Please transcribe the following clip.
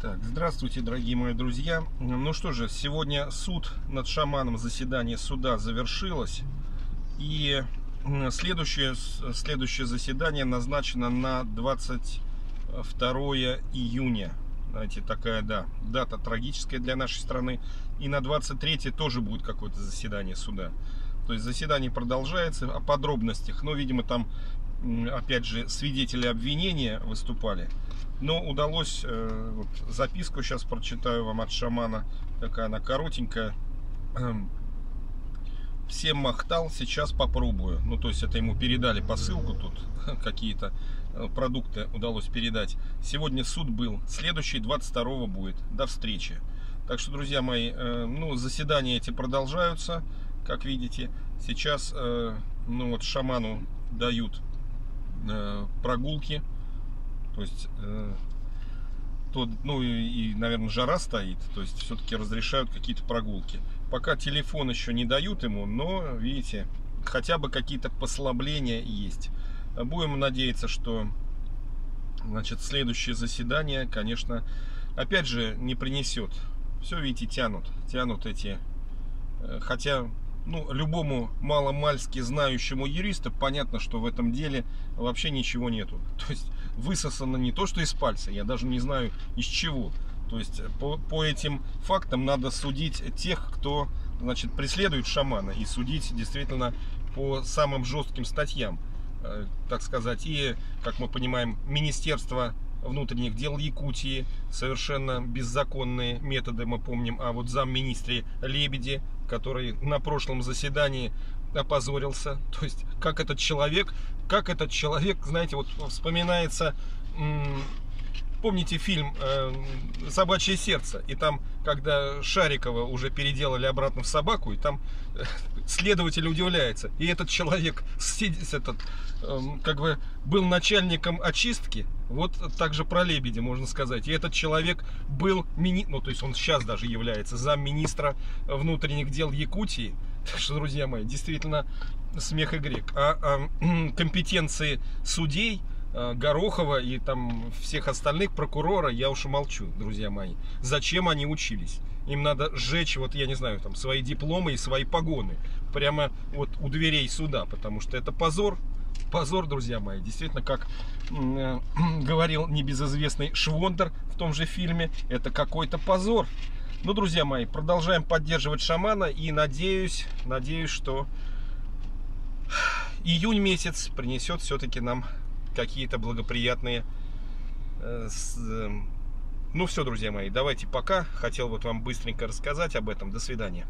Так, здравствуйте, дорогие мои друзья. Ну что же, сегодня суд над шаманом, заседание суда завершилось. И следующее, следующее заседание назначено на 22 июня. Знаете, такая, да, дата трагическая для нашей страны. И на 23 тоже будет какое-то заседание суда. То есть заседание продолжается. О подробностях, но, видимо, там, опять же, свидетели обвинения выступали. Но удалось, э, вот, записку сейчас прочитаю вам от шамана, такая она коротенькая. Эм, Всем махтал, сейчас попробую. Ну, то есть это ему передали посылку тут, какие-то э, продукты удалось передать. Сегодня суд был, следующий 22 будет. До встречи. Так что, друзья мои, э, ну, заседания эти продолжаются, как видите. Сейчас, ну, вот шаману дают прогулки то есть, э, то, ну и, и, наверное, жара стоит. То есть, все-таки разрешают какие-то прогулки. Пока телефон еще не дают ему, но, видите, хотя бы какие-то послабления есть. Будем надеяться, что, значит, следующее заседание, конечно, опять же, не принесет. Все, видите, тянут, тянут эти... Э, хотя ну, любому маломальски знающему юристу понятно, что в этом деле вообще ничего нету. То есть высосано не то, что из пальца, я даже не знаю из чего. То есть по, по этим фактам надо судить тех, кто значит, преследует шамана и судить действительно по самым жестким статьям. Э, так сказать, и, как мы понимаем, Министерство внутренних дел Якутии совершенно беззаконные методы, мы помним, а вот замминистре Лебеди который на прошлом заседании опозорился. То есть, как этот человек, как этот человек, знаете, вот вспоминается, помните фильм э, «Собачье сердце», и там, когда Шарикова уже переделали обратно в собаку, и там э, следователь удивляется, и этот человек, этот, эм, как бы, был начальником очистки, вот также про Лебедя можно сказать. И этот человек был, мини... ну то есть он сейчас даже является замминистра внутренних дел Якутии. Что, друзья мои, действительно смех и грех. А, а компетенции судей, а, Горохова и там всех остальных прокурора я уж молчу, друзья мои. Зачем они учились? Им надо сжечь, вот я не знаю, там свои дипломы и свои погоны прямо вот у дверей суда, потому что это позор, позор, друзья мои. Действительно, как э, говорил небезызвестный Швондер в том же фильме, это какой-то позор. Ну, друзья мои, продолжаем поддерживать шамана и надеюсь, надеюсь, что июнь месяц принесет все-таки нам какие-то благоприятные... Э, с, э, ну все, друзья мои, давайте пока. Хотел вот вам быстренько рассказать об этом. До свидания.